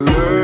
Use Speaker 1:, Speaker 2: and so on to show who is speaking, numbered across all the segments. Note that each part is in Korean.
Speaker 1: Learn.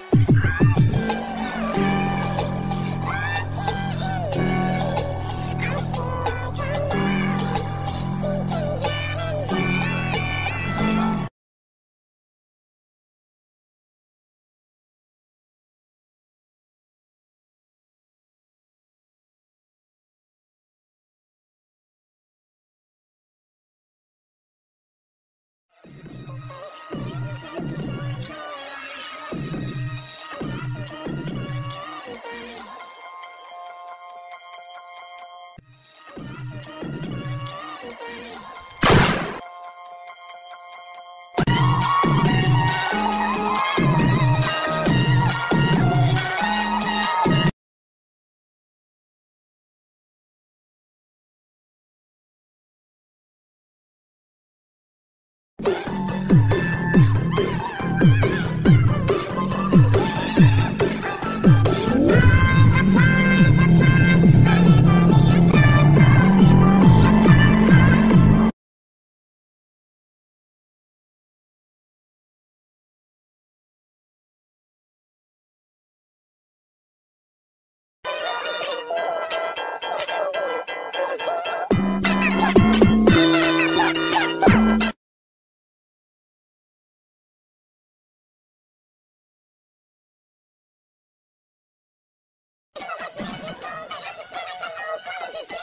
Speaker 2: Before,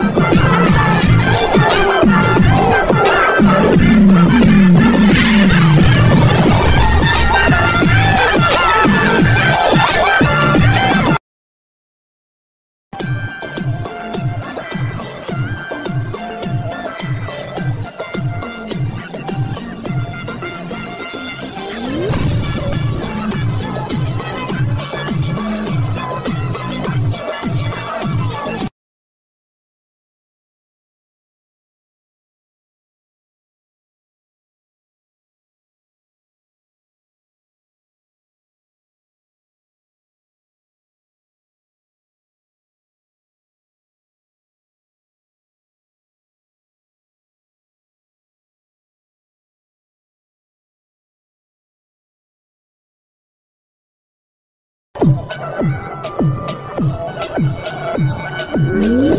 Speaker 2: Thank you. Mm-hmm.